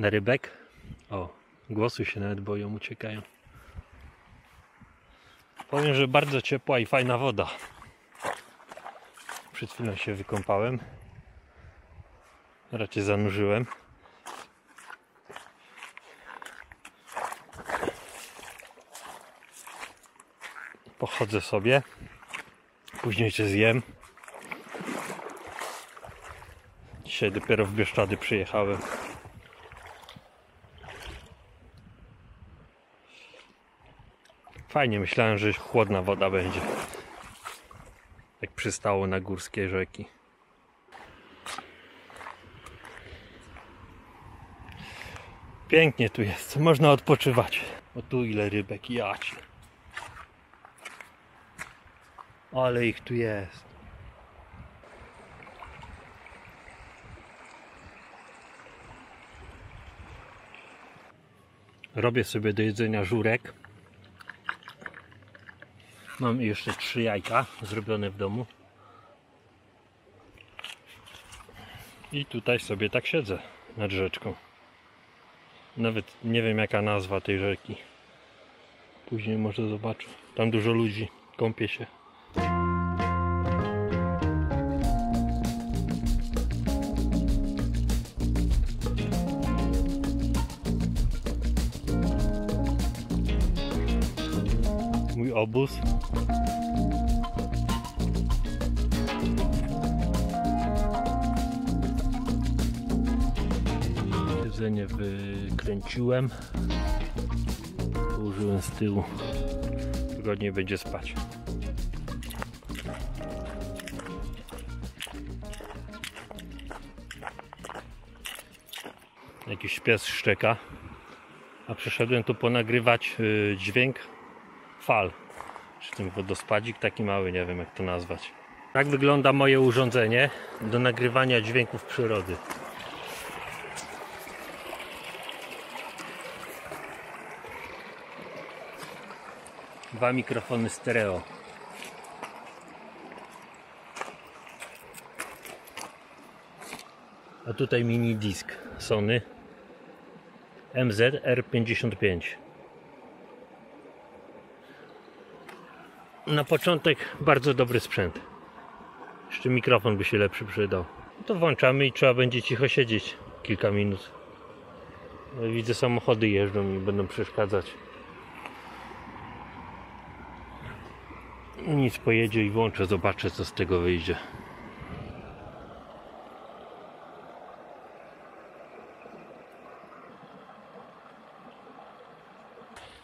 na rybek. O, głosy się nawet boją, uciekają. Powiem, że bardzo ciepła i fajna woda. Przed chwilą się wykąpałem. Raczej zanurzyłem. Pochodzę sobie. Później się zjem. Dzisiaj dopiero w Bieszczady przyjechałem. Fajnie, myślałem, że chłodna woda będzie. Jak przystało na górskie rzeki. Pięknie tu jest, można odpoczywać. O tu ile rybek, jać. Ale ich tu jest. Robię sobie do jedzenia żurek. Mam jeszcze trzy jajka zrobione w domu. I tutaj sobie tak siedzę nad rzeczką. Nawet nie wiem jaka nazwa tej rzeki. Później może zobaczę. Tam dużo ludzi kąpie się. Obóz. Siedzenie wykręciłem. Położyłem z tyłu. Wygodniej będzie spać. Jakiś pies szczeka. A przyszedłem tu ponagrywać y, dźwięk fal. Ten wodospadzik taki mały, nie wiem jak to nazwać. Tak wygląda moje urządzenie do nagrywania dźwięków przyrody. Dwa mikrofony stereo. A tutaj mini disk Sony MZ-R55. Na początek bardzo dobry sprzęt. Jeszcze mikrofon by się lepszy przydał. To włączamy i trzeba będzie cicho siedzieć kilka minut. Widzę samochody jeżdżą i będą przeszkadzać. Nic pojedzie i włączę, zobaczę co z tego wyjdzie.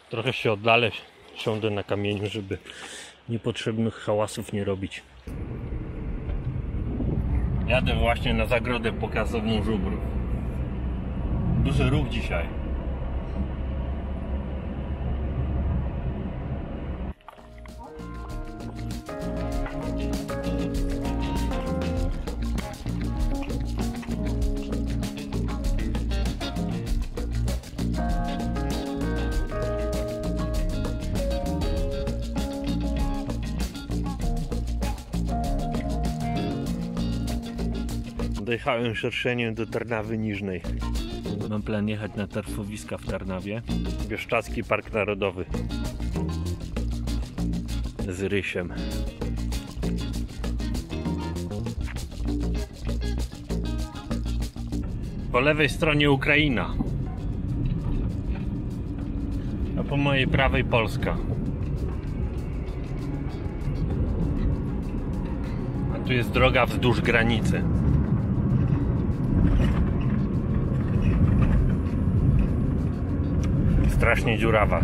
Trochę się oddalę, siądę na kamieniu, żeby niepotrzebnych hałasów nie robić. Jadę właśnie na zagrodę pokazową żubrów. Duży ruch dzisiaj. Dojechałem szerszeniem do Tarnawy Niżnej. Mam plan jechać na tarfowiska w Tarnawie. Bieszczadzki Park Narodowy. Z Rysiem. Po lewej stronie Ukraina. A po mojej prawej Polska. A tu jest droga wzdłuż granicy. Strasznie dziurawa.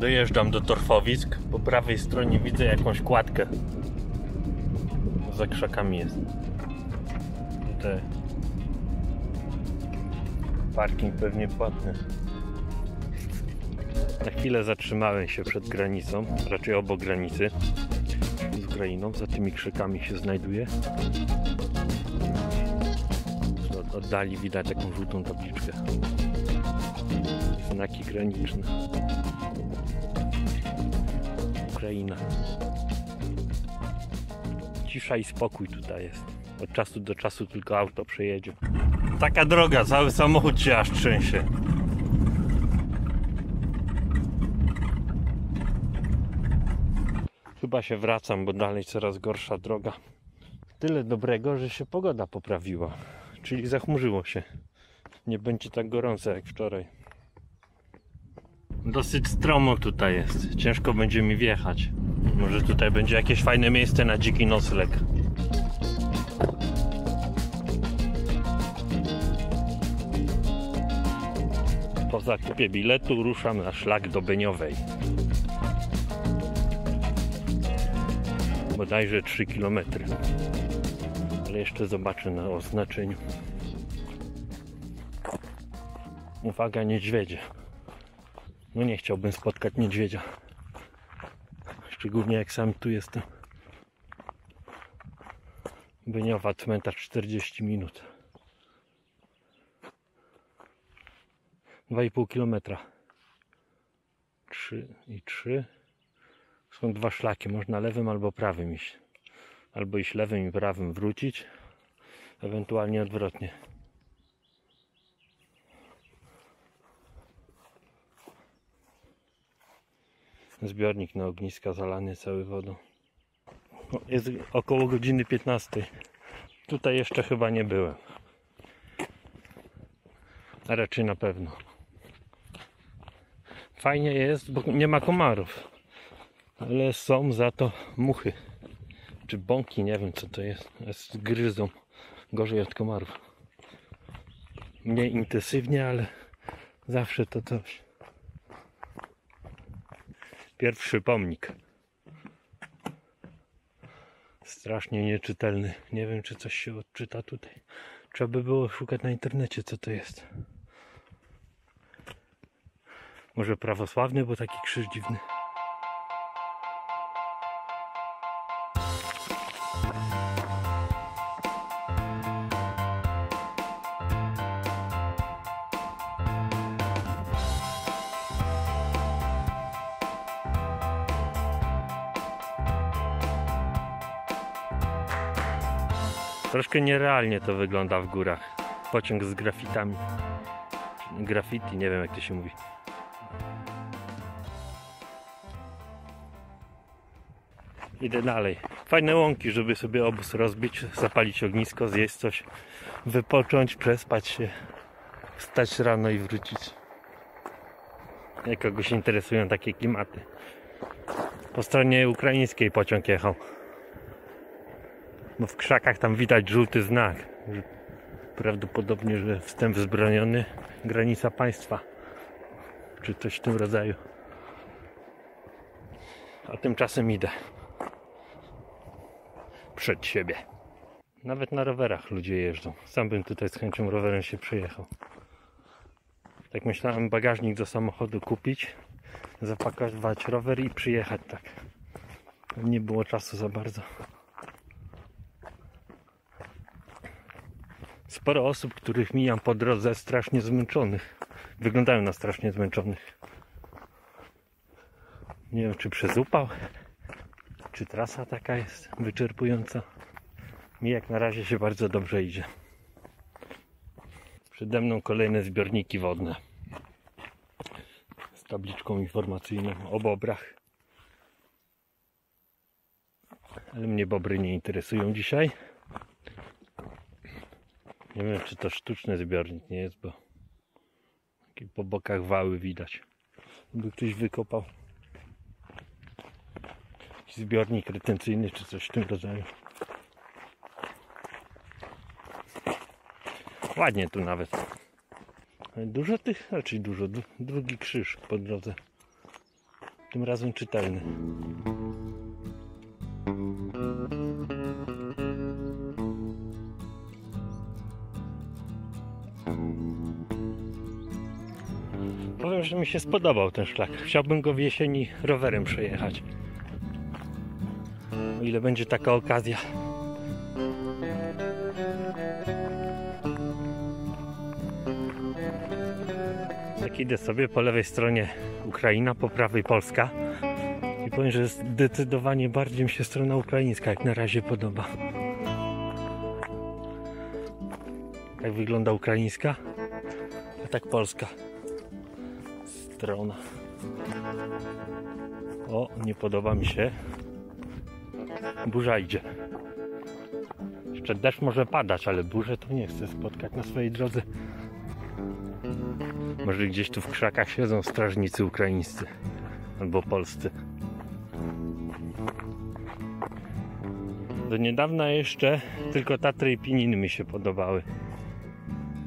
Dojeżdżam do Torfowisk. Po prawej stronie widzę jakąś kładkę. Za krzakami jest. Tutaj. Parking pewnie płatny. Na chwilę zatrzymałem się przed granicą, raczej obok granicy z Ukrainą. Za tymi krzakami się znajduje. Od oddali widać taką żółtą tabliczkę. Znaki graniczne. Ukraina. Cisza i spokój tutaj jest. Od czasu do czasu tylko auto przejedzie. Taka droga, cały samochód się aż trzęsie. Chyba się wracam, bo dalej coraz gorsza droga. Tyle dobrego, że się pogoda poprawiła. Czyli zachmurzyło się. Nie będzie tak gorąco jak wczoraj. Dosyć stromo tutaj jest. Ciężko będzie mi wjechać. Może tutaj będzie jakieś fajne miejsce na dziki nocleg. Po zakupie biletu ruszam na szlak do Beniowej. Bodajże 3 km. Jeszcze zobaczę na oznaczeniu. Uwaga, niedźwiedzie. No nie chciałbym spotkać niedźwiedzia. Szczególnie jak sam tu jestem. Beniowa, cmentarz 40 minut. 2,5 km. 3 i 3. Są dwa szlaki. Można lewym albo prawym iść. Albo iść lewym i prawym wrócić. Ewentualnie odwrotnie. Zbiornik na ogniska zalany cały wodą. Jest około godziny 15. Tutaj jeszcze chyba nie byłem. A raczej na pewno. Fajnie jest, bo nie ma komarów. Ale są za to muchy. Czy bąki, nie wiem co to jest. jest gryzą. Gorzej od komarów. Mniej intensywnie, ale zawsze to coś. Pierwszy pomnik. Strasznie nieczytelny. Nie wiem, czy coś się odczyta tutaj. Trzeba by było szukać na internecie, co to jest. Może prawosławny, bo taki krzyż dziwny. Troszkę nierealnie to wygląda w górach. Pociąg z grafitami. Graffiti, nie wiem jak to się mówi. Idę dalej. Fajne łąki, żeby sobie obóz rozbić, zapalić ognisko, zjeść coś, wypocząć, przespać się, wstać rano i wrócić. Jak kogoś interesują takie klimaty. Po stronie ukraińskiej pociąg jechał. Bo w krzakach tam widać żółty znak. Prawdopodobnie, że wstęp wzbroniony, granica państwa. Czy coś w tym rodzaju. A tymczasem idę. Przed siebie. Nawet na rowerach ludzie jeżdżą. Sam bym tutaj z chęcią rowerem się przejechał. Tak myślałem bagażnik do samochodu kupić, zapakować rower i przyjechać tak. Nie było czasu za bardzo. Sporo osób, których mijam po drodze, strasznie zmęczonych. Wyglądają na strasznie zmęczonych. Nie wiem, czy przez upał, czy trasa taka jest wyczerpująca. Mi jak na razie się bardzo dobrze idzie. Przede mną kolejne zbiorniki wodne z tabliczką informacyjną o bobrach. Ale mnie bobry nie interesują dzisiaj. Nie wiem, czy to sztuczny zbiornik nie jest, bo po bokach wały widać. By ktoś wykopał zbiornik retencyjny, czy coś w tym rodzaju. Ładnie tu nawet. Dużo tych, raczej dużo. Du- Drugi krzyż po drodze. Tym razem czytelny. Powiem, że mi się spodobał ten szlak. Chciałbym go w jesieni rowerem przejechać. O ile będzie taka okazja. Tak idę sobie po lewej stronie Ukraina, po prawej Polska. I powiem, że zdecydowanie bardziej mi się strona ukraińska jak na razie podoba. Tak wygląda ukraińska, a tak polska O, nie podoba mi się. Burza idzie. Jeszcze deszcz może padać, ale burzę to nie chcę spotkać na swojej drodze. Może gdzieś tu w krzakach siedzą strażnicy ukraińscy albo polscy. Do niedawna jeszcze tylko Tatry i Pininy mi się podobały.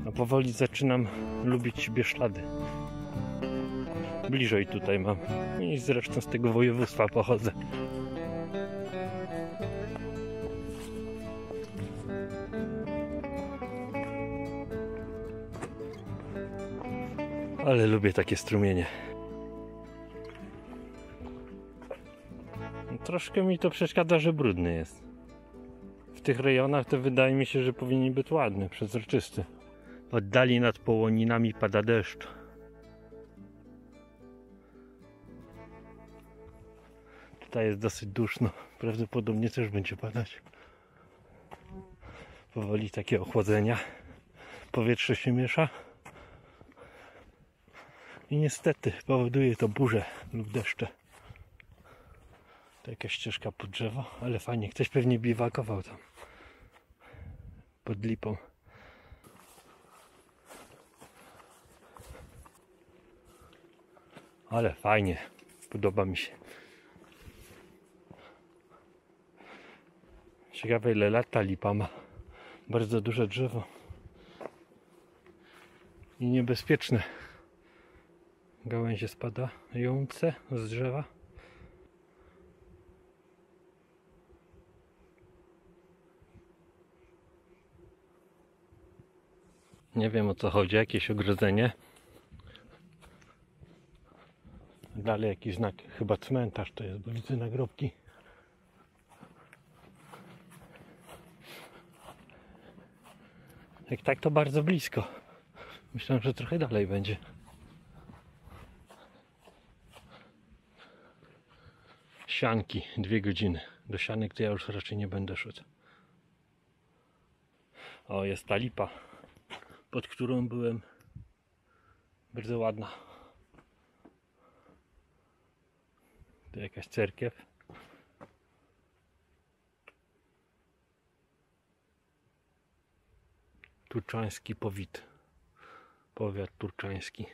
A powoli zaczynam lubić Bieszlady. Bliżej tutaj mam. I zresztą z tego województwa pochodzę. Ale lubię takie strumienie. Troszkę mi to przeszkadza, że brudny jest. W tych rejonach to wydaje mi się, że powinien być ładny, przezroczysty. Oddali nad połoninami pada deszcz. Tutaj jest dosyć duszno. Prawdopodobnie też będzie padać. Powoli takie ochłodzenia. Powietrze się miesza. I niestety powoduje to burze lub deszcze. To jakaś ścieżka pod drzewo, ale fajnie. Ktoś pewnie biwakował tam. Pod lipą. Ale fajnie. Podoba mi się. Ciekawe ile lat ta lipa ma. Bardzo duże drzewo. I niebezpieczne. Gałęzie spadające z drzewa. Nie wiem o co chodzi, jakieś ogrodzenie. Dalej jakiś znak, chyba cmentarz to jest, bo widzę nagrobki. Jak tak to bardzo blisko. Myślałem, że trochę dalej będzie. Sianki, dwie godziny. Do sianek to ja już raczej nie będę szedł. O, jest ta lipa, pod którą byłem. Bardzo ładna. To jakaś cerkiew. Turczański powit. Powiat turczański.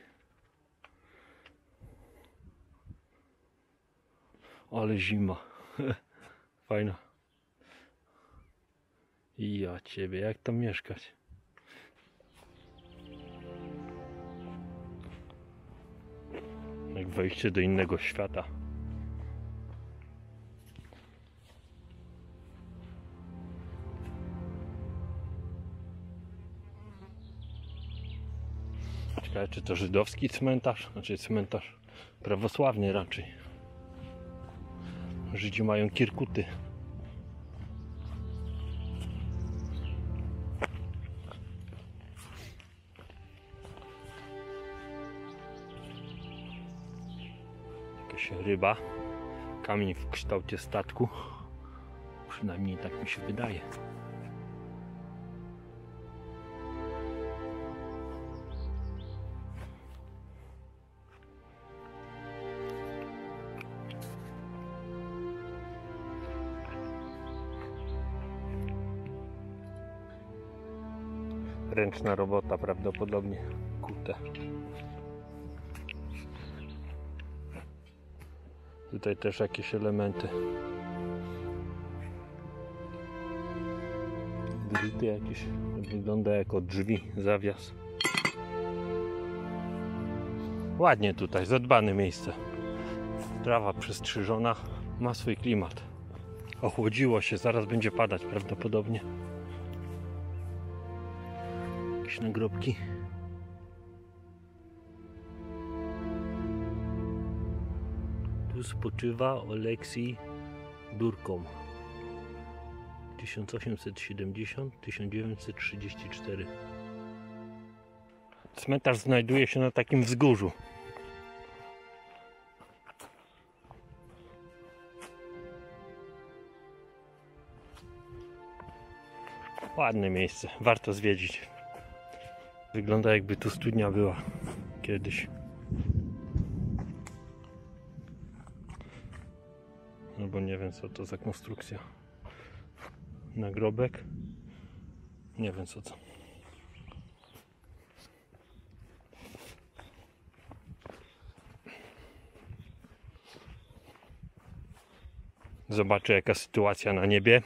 Ale zima. Fajna. I ja ciebie, jak tam mieszkać? Jak wejście do innego świata. Ciekawe, czy to żydowski cmentarz? Znaczy cmentarz prawosławny raczej. Żydzi mają kirkuty. Jakaś ryba. Kamień w kształcie statku. Przynajmniej tak mi się wydaje. Ręczna robota prawdopodobnie kute. Tutaj też jakieś elementy. Druty jakieś. Wygląda jako drzwi, zawias. Ładnie tutaj, zadbane miejsce. Trawa przystrzyżona, ma swój klimat. Ochłodziło się, zaraz będzie padać prawdopodobnie. Jakieś nagrobki. Tu spoczywa Oleksij Durkom. 1870-1934. Cmentarz znajduje się na takim wzgórzu. Ładne miejsce, warto zwiedzić. Wygląda jakby tu studnia była kiedyś. Albo nie wiem co to za konstrukcja. Nagrobek. Nie wiem co to. Zobaczę jaka sytuacja na niebie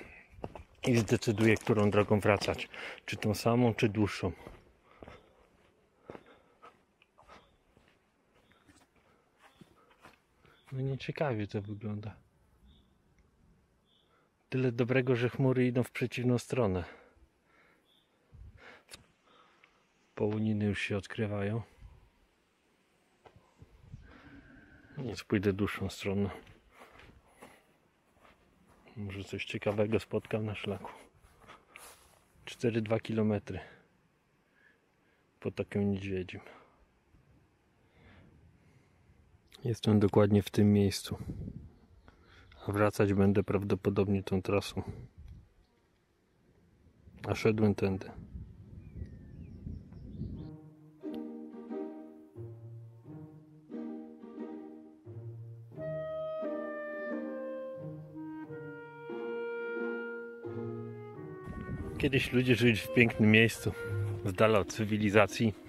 i zdecyduję którą drogą wracać. Czy tą samą, czy dłuższą. No nieciekawie to wygląda. Tyle dobrego, że chmury idą w przeciwną stronę. Połuniny już się odkrywają. Nic, pójdę dłuższą stroną. Może coś ciekawego spotkam na szlaku. 4-2 km pod takim niedźwiedzim. Jestem dokładnie w tym miejscu. A wracać będę prawdopodobnie tą trasą. A szedłem tędy. Kiedyś ludzie żyli w pięknym miejscu, z dala od cywilizacji.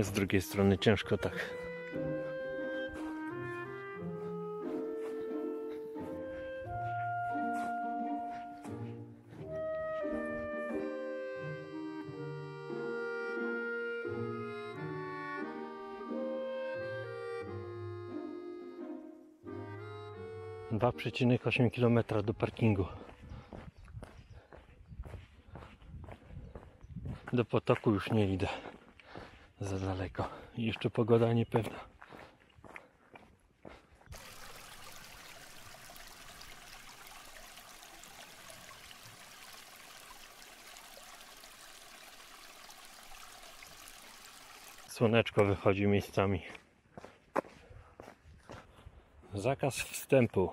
Z drugiej strony ciężko tak. Dwa przecinek osiem kilometra do parkingu. Do potoku już nie idę. Za daleko. I jeszcze pogoda niepewna. Słoneczko wychodzi miejscami. Zakaz wstępu.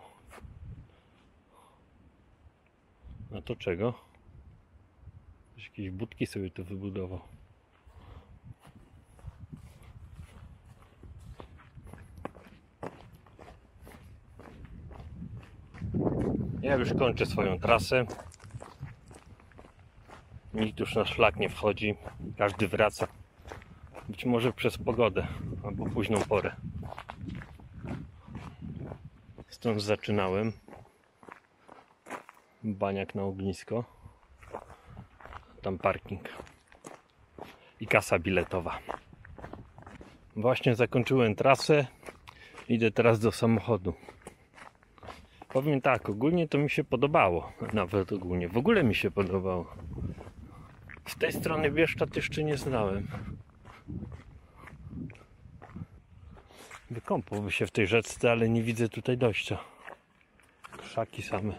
A to czego? Jakieś budki sobie tu wybudował. Ja już kończę swoją trasę. Nikt już na szlak nie wchodzi. Każdy wraca. Być może przez pogodę albo późną porę. Stąd zaczynałem. Baniak na ognisko. Tam parking. I kasa biletowa. Właśnie zakończyłem trasę. Idę teraz do samochodu. Powiem tak, ogólnie to mi się podobało. Nawet ogólnie. W ogóle mi się podobało. Z tej strony Bieszczad jeszcze nie znałem. Wykąpałby się w tej rzeczce, ale nie widzę tutaj dojścia. Krzaki same.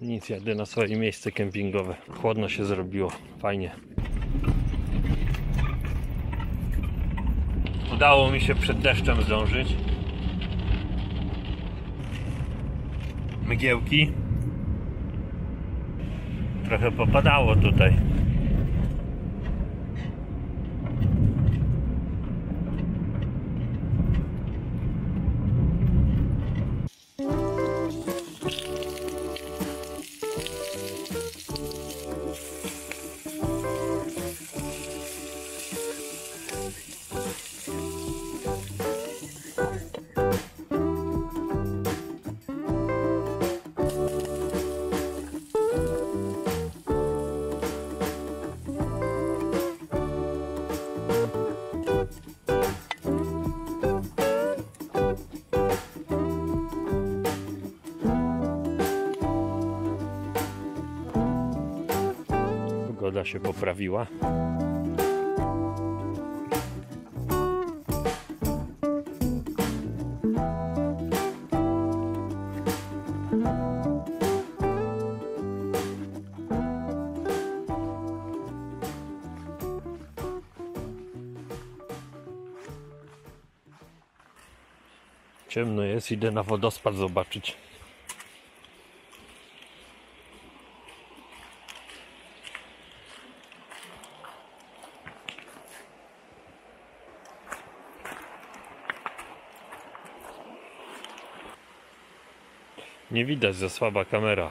Nic, jadę na swoje miejsce kempingowe. Chłodno się zrobiło. Fajnie. Udało mi się przed deszczem zdążyć. Mgiełki. Trochę popadało tutaj. Się poprawiła. Ciemno jest, idę na wodospad zobaczyć. Nie widać za słaba kamera.